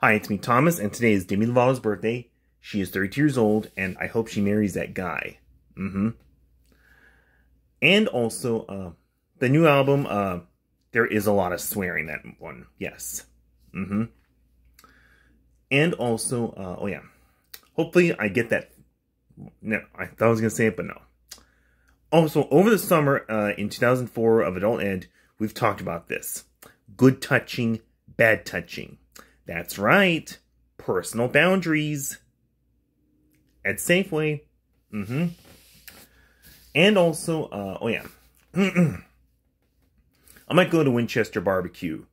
Hi, it's me, Thomas, and today is Demi Lovato's birthday. She is 32 years old, and I hope she marries that guy. Mm-hmm. And also, uh, the new album, uh, there is a lot of swearing that one. Yes. Mm-hmm. And also, uh, oh yeah. Hopefully I get that. No, I thought I was going to say it, but no. Also, over the summer uh, in 2004 of Adult Ed, we've talked about this. Good touching, bad touching. That's right. Personal boundaries. At Safeway. Mm-hmm. And also, uh, oh yeah. I might go to Winchester Barbecue.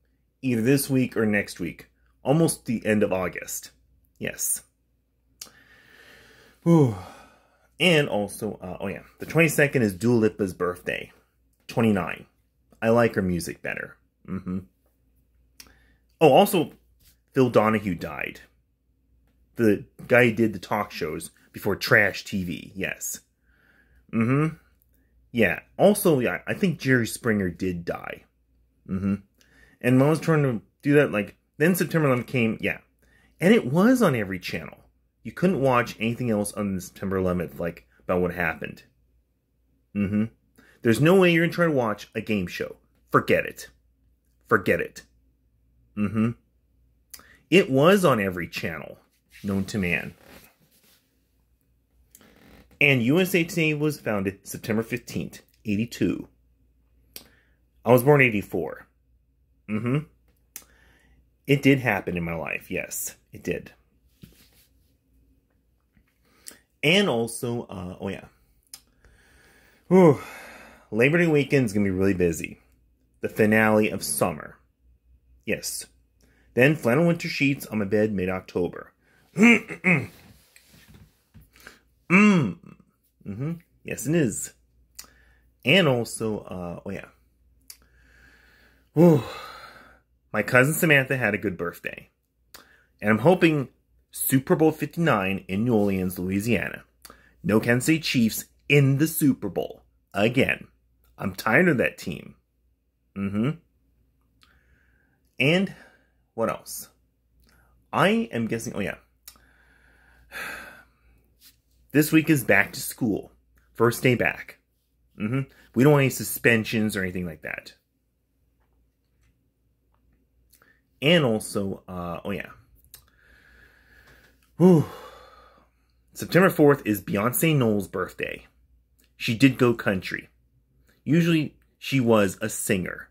Either this week or next week. Almost the end of August. Yes. Ooh. And also, uh, oh yeah, the 22nd is Dua Lipa's birthday. 29. I like her music better. Mm-hmm. Oh, also, Phil Donahue died. The guy who did the talk shows before Trash TV, yes. Mm-hmm. Yeah. Also, yeah, I think Jerry Springer did die. Mm-hmm. And when I was trying to do that, like, then September 11th came, yeah. And it was on every channel. You couldn't watch anything else on September 11th, like, about what happened. Mm-hmm. There's no way you're going to try to watch a game show. Forget it. Forget it. Mm-hmm. It was on every channel known to man. And USA Today was founded September 15th, 82. I was born 84. Mm-hmm. It did happen in my life. Yes, it did. And also, uh, oh yeah. Whew. Labor Day weekend is going to be really busy. The finale of summer. Yes. Then flannel winter sheets on my bed mid-October. mm. Mm-hmm. Yes, it is. And also, uh, oh yeah. Whew. My cousin Samantha had a good birthday. And I'm hoping Super Bowl 59 in New Orleans, Louisiana. No Kansas City Chiefs in the Super Bowl. Again. I'm tired of that team. Mm-hmm. And what else? I am guessing, oh yeah. This week is back to school. First day back. Mm-hmm. We don't want any suspensions or anything like that. And also, uh, oh yeah. Whew. September 4th is Beyonce Knowles' birthday. She did go country. Usually she was a singer.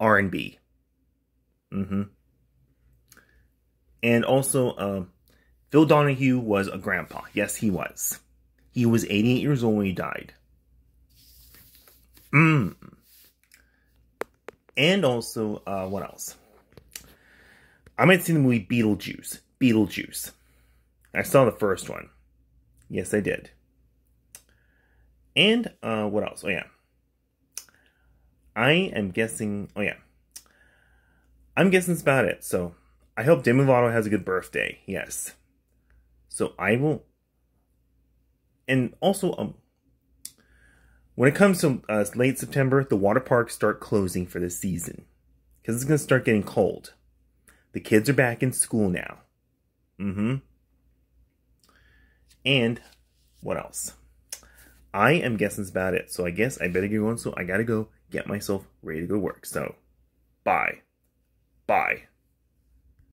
R&B. Mm-hmm. And also, uh, Phil Donahue was a grandpa. Yes, he was. He was 88 years old when he died. Mm. And also, uh, what else? I might see the movie Beetlejuice. Beetlejuice. I saw the first one. Yes, I did. And uh, what else? Oh yeah. I am guessing. Oh yeah. I'm guessing that's about it. So I hope Demi Lovato has a good birthday. Yes. So I will. And also, um, when it comes to uh, late September, the water parks start closing for the season because it's going to start getting cold. The kids are back in school now. Mm-hmm. And what else? I am guessing about it. So I guess I better get going. So I gotta go get myself ready to go to work. So, bye. Bye.